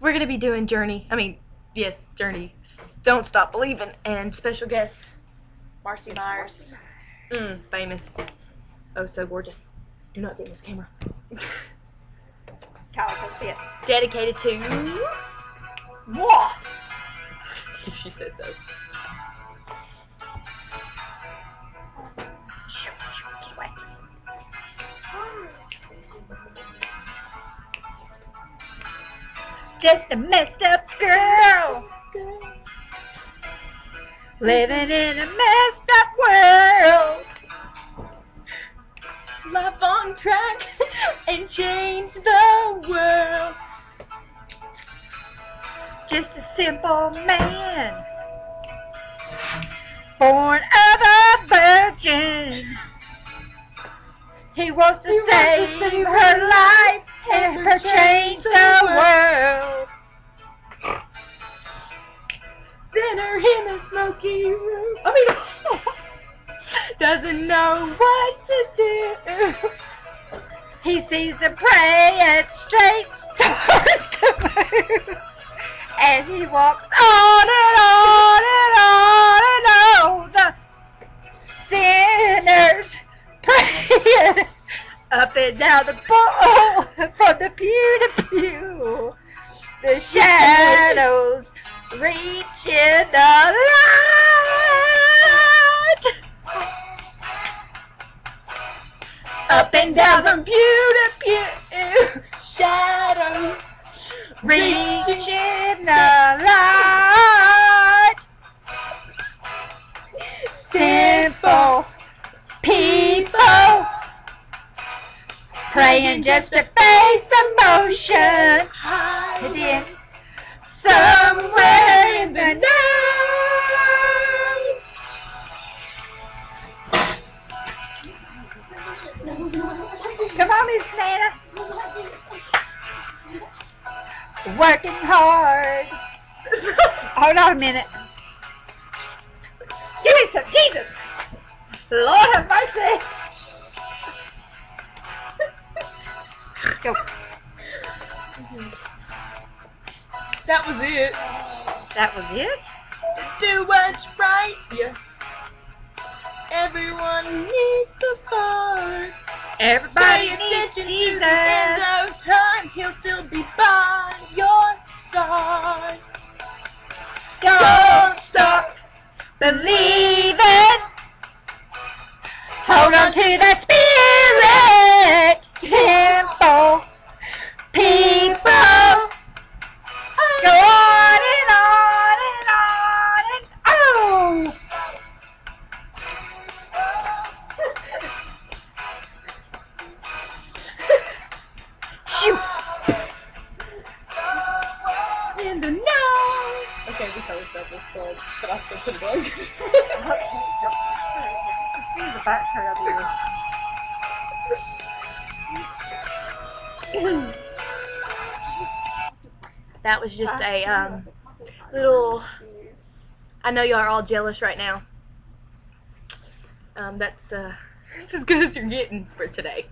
we're gonna be doing Journey. I mean, yes, Journey. Don't stop believing. And special guest, Marcy Myers. Mm, famous. Oh, so gorgeous. Do not get in this camera. Calico, see it. Dedicated to. Mwah! If she says so. Just a messed up girl living in a messed up world. Life on track and change the world. Just a simple man, born of a virgin. He wants to, He wants to save, save her life and her change the world. Sinner in a smoky room. I mean, doesn't know what to do. He sees the prey and straight. And he walks on and on and on and on. The sinners praying up and down the pole from the pew to pew. The shadows reach in the light. Up and down from pew to pew, shadows reach in the light. Simple people praying just to face emotion. Hiding somewhere in the night. Come on, Miss Nana. Working hard. Hold on a minute. Give me some Jesus. That was it. That was it? Do what's right, yeah. Everyone needs the part. Everybody but. See the you. that was just a um, little. I know y'all are all jealous right now. Um, that's uh, that's as good as you're getting for today.